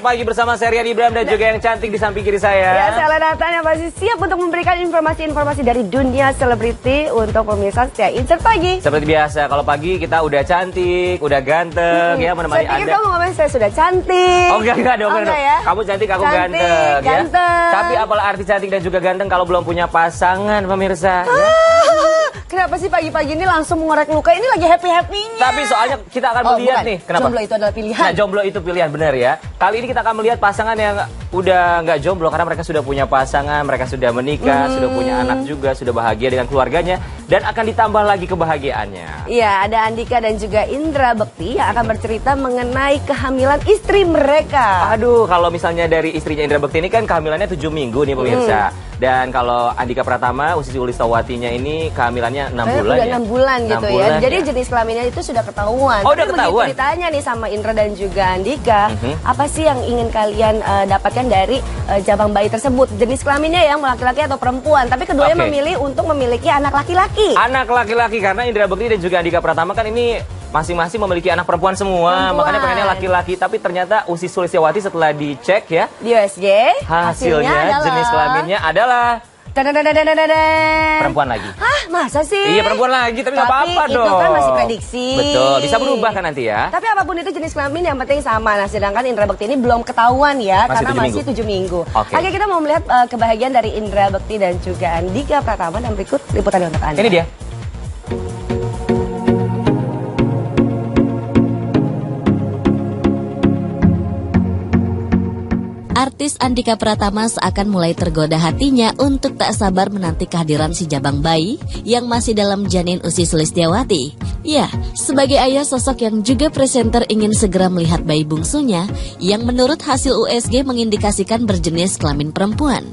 Selamat pagi bersama saya Rian Ibrahim dan juga yang cantik di samping kiri saya. Ya, saya Nathan yang pasti siap untuk memberikan informasi-informasi dari dunia selebriti untuk pemirsa setia Insert Pagi. Seperti biasa, kalau pagi kita udah cantik, udah ganteng ya menemani Saya Anda. kamu ngomong saya sudah cantik. Oh enggak, enggak dong, Oh, enggak ya? Kamu cantik, aku Cantik, ganteng, ya. ganteng. Tapi apalah arti cantik dan juga ganteng kalau belum punya pasangan, pemirsa. ya. Kenapa sih pagi-pagi ini langsung mengorek luka? Ini lagi happy-happynya. Tapi soalnya kita akan Oh, melihat bukan. nih, kenapa? Jomblo itu adalah pilihan. Nah, jomblo itu pilihan benar ya. Kali ini kita akan melihat pasangan yang udah nggak jomblo karena mereka sudah punya pasangan, mereka sudah menikah, Hmm. sudah punya anak juga, sudah bahagia dengan keluarganya dan akan ditambah lagi kebahagiaannya. Iya, ada Andika dan juga Indra Bekti yang akan bercerita mengenai kehamilan istri mereka. Aduh, kalau misalnya dari istrinya Indra Bekti ini kan kehamilannya 7 minggu nih pemirsa. Hmm. Dan kalau Andika Pratama, Usi Ulistawatinya ini kehamilannya 6 Eh, bulan udah ya. enam bulan Enam gitu bulan ya. Jadi ya. jenis kelaminnya itu sudah ketahuan. Oh, udah Tapi ketahuan? begitu ditanya nih sama Indra dan juga Andika, Mhm. apa sih yang ingin kalian eh, dapatkan dari eh, jabang bayi tersebut? Jenis kelaminnya yang laki-laki atau perempuan. Tapi keduanya Oke. memilih untuk memiliki anak laki-laki. Anak laki-laki karena Indra Bekti dan juga Andika Pratama kan ini masing-masing memiliki anak perempuan semua, perempuan. makanya pengennya laki-laki. Tapi ternyata Usi Sulistiyawati setelah dicek ya, di USG hasilnya, hasilnya adalah... jenis kelaminnya adalah Perempuan lagi. Hah, masa sih? Iya, perempuan lagi, tapi nggak apa-apa dong. itu kan masih prediksi. Betul, bisa berubah kan nanti ya. Tapi apa pun itu jenis kelamin yang penting sama. Nah, sedangkan Indra Bekti ini belum ketahuan ya, masih karena 7 masih tujuh minggu. Oke. Okay. Oke, kita mau melihat uh, kebahagiaan dari Indra Bekti dan juga Andika Pratama dan berikut liputannya untuk Anda. Ini dia. Artis Andika Pratama seakan mulai tergoda hatinya untuk tak sabar menanti kehadiran si jabang bayi yang masih dalam janin usi Sulistyawati. Ya, sebagai ayah sosok yang juga presenter ingin segera melihat bayi bungsunya yang menurut hasil USG mengindikasikan berjenis kelamin perempuan.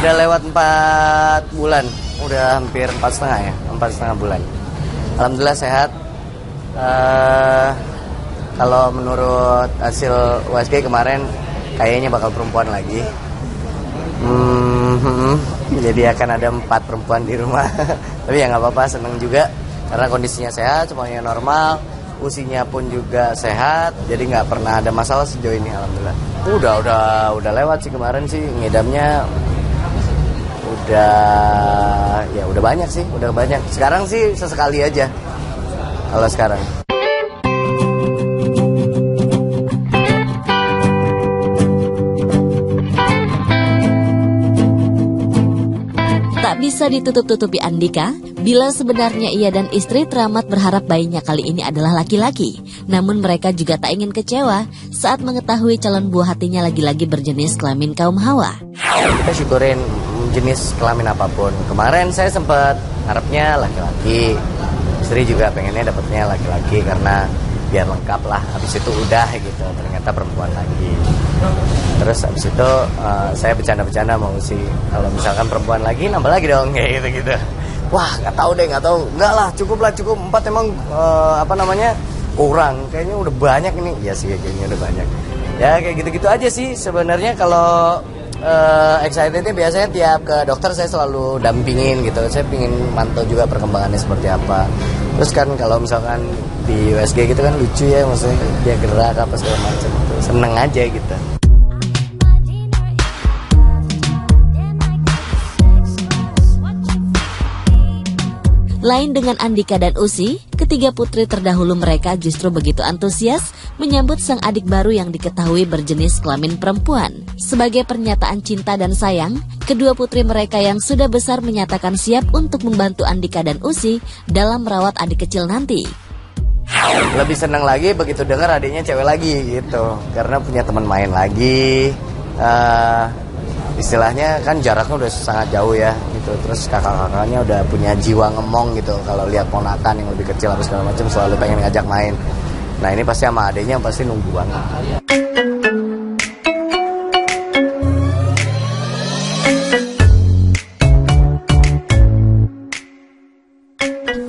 Udah lewat empat bulan, udah hampir empat setengah ya, empat setengah bulan. Alhamdulillah sehat. Eh, kalau menurut hasil USG kemarin, kayaknya bakal perempuan lagi. Hmm, jadi akan ada empat perempuan di rumah. Tapi ya nggak apa-apa, seneng juga karena kondisinya sehat, semuanya normal, usinya pun juga sehat, jadi nggak pernah ada masalah sejauh ini, alhamdulillah. Udah, udah, udah lewat sih kemarin sih ngidamnya udah ya udah banyak sih udah banyak sekarang sih sesekali aja kalau sekarang Bisa ditutup-tutupi Andika, bila sebenarnya ia dan istri teramat berharap bayinya kali ini adalah laki-laki. Namun mereka juga tak ingin kecewa saat mengetahui calon buah hatinya lagi-lagi berjenis kelamin kaum hawa. kita syukurin jenis kelamin apa pun kemarin saya sempat harapnya laki-laki istri juga pengennya dapatnya laki-laki karena biar lengkap lah habis itu udah gitu ternyata perempuan lagi terus habis itu eh, saya bercanda-bercanda mau sih kalau misalkan perempuan lagi nambah lagi dong kayak gitu gitu wah nggak tahu deh nggak tahu. Nggak lah cukup lah cukup. Empat emang eh, apa namanya kurang. Kayaknya udah banyak ini. Ya sih kayaknya udah banyak. Ya kayak gitu-gitu aja sih sebenarnya kalau eh, excitednya biasanya tiap ke dokter saya selalu dampingin gitu. Saya pingin mantau juga perkembangannya seperti apa. Terus kan kalau misalkan di USG gitu kan lucu ya maksudnya dia gerak apa segala macam. Gitu. seneng aja gitu Lain dengan Andika dan Usi, ketiga putri terdahulu mereka justru begitu antusias menyambut sang adik baru yang diketahui berjenis kelamin perempuan. Sebagai pernyataan cinta dan sayang, kedua putri mereka yang sudah besar menyatakan siap untuk membantu Andika dan Usi dalam merawat adik kecil nanti. lebih seneng lagi begitu dengar adiknya cewek lagi gitu karena punya teman main lagi Eh, istilahnya kan jaraknya udah sangat jauh ya gitu. Terus kakak-kakaknya udah punya jiwa ngemong gitu kalau lihat ponakan yang lebih kecil harus segala macam selalu pengen ngajak main. Nah ini pasti sama adiknya pasti nunggu banget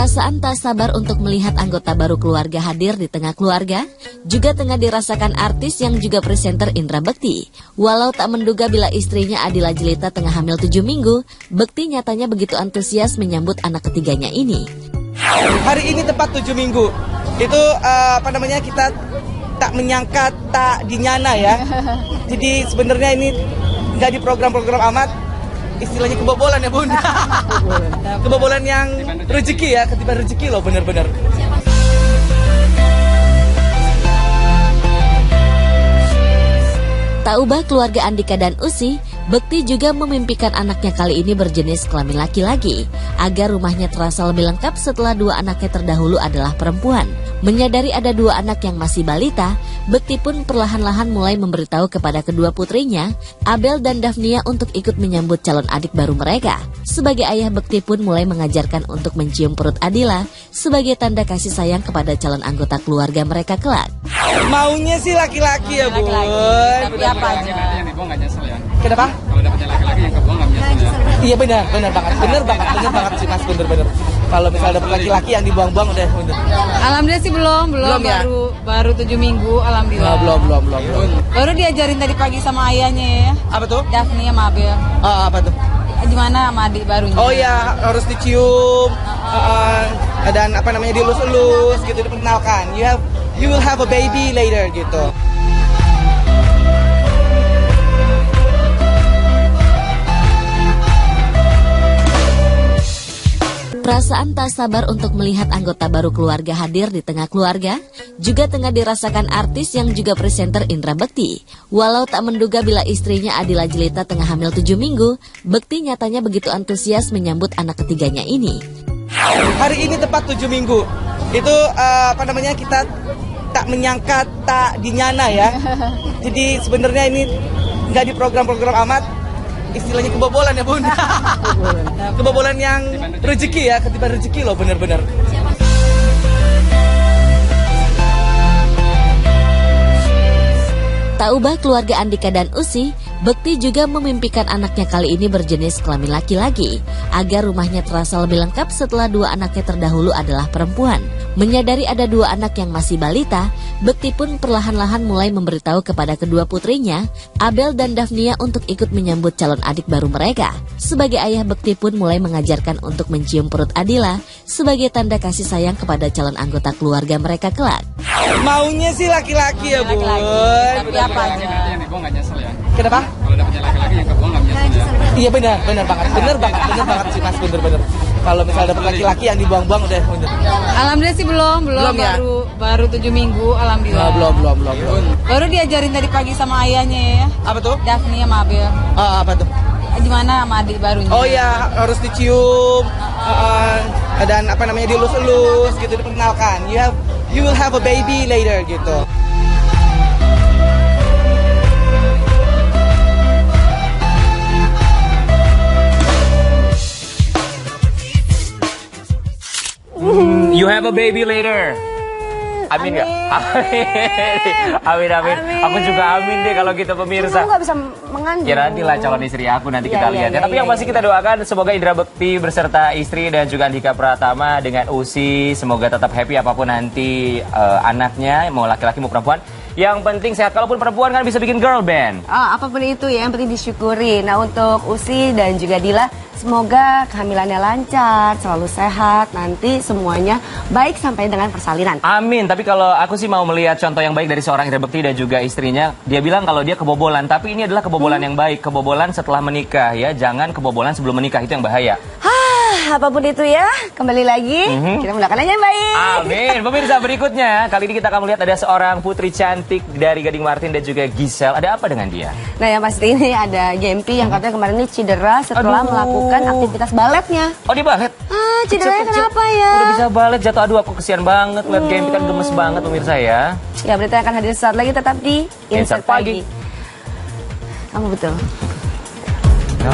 Perasaan tak sabar untuk melihat anggota baru keluarga hadir di tengah keluarga juga tengah dirasakan artis yang juga presenter Indra Bekti. Walau tak menduga bila istrinya Adila Jelita tengah hamil 7 minggu, Bekti nyatanya begitu antusias menyambut anak ketiganya ini. Hari ini tepat 7 minggu. Itu eh, apa namanya kita tak menyangka tak dinyana ya. Jadi sebenarnya ini nggak di program-program amat istilahnya kebobolan ya bun. kebobolan yang rezeki ya, ketiban rezeki loh bener-bener. Tak ubah keluarga Andika dan Usi, Bekti juga memimpikan anaknya kali ini berjenis kelamin laki-laki agar rumahnya terasa lebih lengkap setelah dua anaknya terdahulu adalah perempuan. Menyadari ada dua anak yang masih balita, Bekti pun perlahan-lahan mulai memberitahu kepada kedua putrinya, Abel dan Daphnia untuk ikut menyambut calon adik baru mereka. Sebagai ayah Bekti pun mulai mengajarkan untuk mencium perut Adila sebagai tanda kasih sayang kepada calon anggota keluarga mereka kelak. Maunya sih laki-laki ya bun. Tapi apa aja? yang dibuang nggak nyesel ya Kenapa? kalau dapetnya laki-laki yang kebuang nggak nyesel ya Iya benar, benar banget, benar banget, benar banget sih mas, bener bener. Kalau misalnya dapet laki-laki yang dibuang-buang udah bener. Alhamdulillah sih belum, belum, Belum ya? baru baru tujuh minggu, alhamdulillah. Oh, belum, belum, belum, belum. Baru diajarin tadi pagi sama ayahnya ya, Apa tuh? Daphne sama Abel. Oh, apa tuh? Gimana sama adik barunya? Oh ya harus dicium uh, dan apa namanya dilus-elus gitu diperkenalkan. You have you will have a baby later gitu. Perasaan tak sabar untuk melihat anggota baru keluarga hadir di tengah keluarga juga tengah dirasakan artis yang juga presenter Indra Bekti. Walau tak menduga bila istrinya Adila Jelita tengah hamil 7 minggu, Bekti nyatanya begitu antusias menyambut anak ketiganya ini. Hari ini tepat 7 minggu. Itu uh, apa namanya kita tak menyangka tak dinyana ya. Jadi sebenarnya ini nggak di program-program amat istilahnya kebobolan ya bun. kebobolan yang rezeki ya, ketiban rezeki loh bener-bener. Tak ubah keluarga Andika dan Usi, Bekti juga memimpikan anaknya kali ini berjenis kelamin laki-laki agar rumahnya terasa lebih lengkap setelah dua anaknya terdahulu adalah perempuan. Menyadari ada dua anak yang masih balita, Bekti pun perlahan-lahan mulai memberitahu kepada kedua putrinya, Abel dan Daphnia untuk ikut menyambut calon adik baru mereka. Sebagai ayah Bekti pun mulai mengajarkan untuk mencium perut Adila sebagai tanda kasih sayang kepada calon anggota keluarga mereka kelak. Maunya sih laki-laki ya bun. Tapi apa aja? Kenapa? kalau dapetnya laki-laki yang kebuang nggak ya Iya benar, benar banget, benar banget, benar banget sih mas, bener bener. Kalau misalnya dapet laki-laki yang dibuang-buang udah bener. Alhamdulillah sih belum, belum, Belum ya? baru baru tujuh minggu, alhamdulillah. Oh, belum, belum, belum, belum. Baru diajarin tadi pagi sama ayahnya ya, Apa tuh? Daphne sama Abel. Oh, apa tuh? Gimana sama adik barunya? Oh ya harus dicium uh, dan apa namanya dilus-elus gitu diperkenalkan. You have you will have a baby later gitu. A baby later. Amin nggak? Amin. amin, amin. Aku juga amin deh kalau gitu pemirsa. Kamu nggak bisa mengandung. Ya nantilah calon istri aku nanti Iya, kita iya, lihat ya. iya, Tapi iya, yang pasti iya. kita doakan semoga Indra Bekti beserta istri dan juga Andika Pratama dengan Usi semoga tetap happy apa pun nanti eh, anaknya mau laki-laki mau perempuan. Yang penting sehat kalaupun perempuan kan bisa bikin girl band. Ah, apa pun itu ya, yang penting disyukuri. Nah, untuk Usi dan juga Dila, semoga kehamilannya lancar, selalu sehat, nanti semuanya baik sampai dengan persalinan. Amin. Tapi kalau aku sih mau melihat contoh yang baik dari seorang Indra Bekti dan juga istrinya, dia bilang kalau dia kebobolan, tapi ini adalah kebobolan yang baik, kebobolan setelah menikah ya, jangan kebobolan sebelum menikah itu yang bahaya. Apa pun itu ya, kembali lagi, Mhm. kita menggunakan aja yang baik. Amin. Pemirsa berikutnya, kali ini kita akan melihat ada seorang putri cantik dari Gading Martin dan juga Giselle. Ada apa dengan dia? Nah, yang pasti ini ada Gempi yang katanya kemarin ini cedera setelah Aduh. melakukan aktivitas baletnya. Oh di balet? Ah, cederanya kenapa ya? Udah bisa balet jatuh aduh aku kesian banget lihat game kan gemes banget pemirsa ya. Ya, berita akan hadir saat lagi tetap di Insert Insert Pagi. Pagi. Kamu betul. Ya.